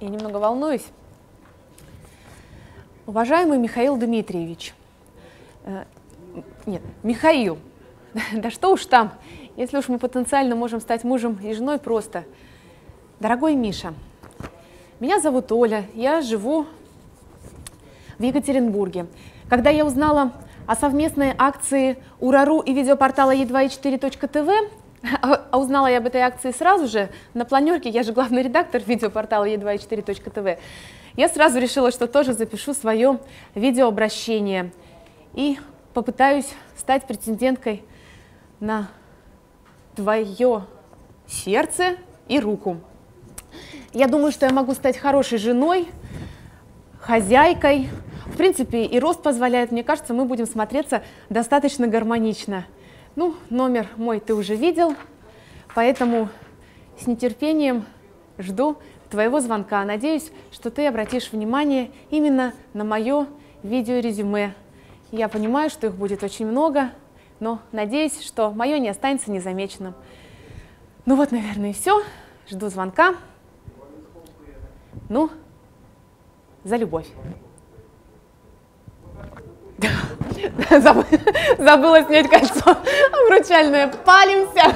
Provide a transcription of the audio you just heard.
Я немного волнуюсь. Уважаемый Михаил Дмитриевич, э, нет, Михаил, да что уж там, если уж мы потенциально можем стать мужем и женой просто. Дорогой Миша, меня зовут Оля, я живу в Екатеринбурге. Когда я узнала о совместной акции Урару и видеопортала e2e4.tv, а, а узнала я об этой акции сразу же, на планерке, я же главный редактор видеопортала e2e4.tv, я сразу решила, что тоже запишу свое видеообращение и попытаюсь стать претенденткой на твое сердце и руку. Я думаю, что я могу стать хорошей женой, хозяйкой. В принципе, и рост позволяет, мне кажется, мы будем смотреться достаточно гармонично. Ну, номер мой ты уже видел, поэтому с нетерпением жду твоего звонка. Надеюсь, что ты обратишь внимание именно на мое видеорезюме. Я понимаю, что их будет очень много, но надеюсь, что мое не останется незамеченным. Ну вот, наверное, и все. Жду звонка. Ну, за любовь. Забыла снять кольцо обручальное. Палимся!